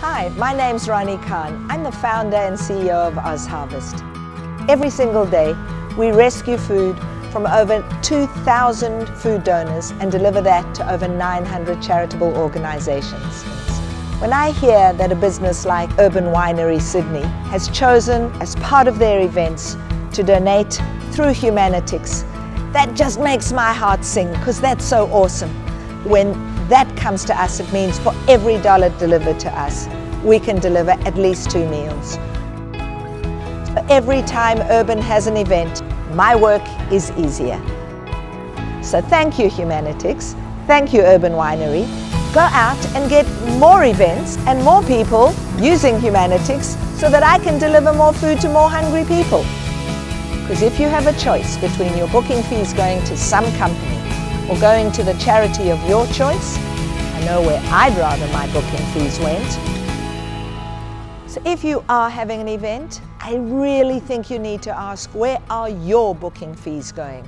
Hi, my name's Ronni Kahn. I'm the founder and CEO of Oz Harvest. Every single day, we rescue food from over 2,000 food donors and deliver that to over 900 charitable organizations. When I hear that a business like Urban Winery Sydney has chosen as part of their events to donate through Humanitix, that just makes my heart sing because that's so awesome. When that comes to us, it means for every dollar delivered to us, we can deliver at least two meals. Every time Urban has an event, my work is easier. So thank you Humanitix, thank you Urban Winery. Go out and get more events and more people using Humanitix so that I can deliver more food to more hungry people. Because if you have a choice between your booking fees going to some company or going to the charity of your choice, I know where I'd rather my booking fees went. So if you are having an event, I really think you need to ask where are your booking fees going?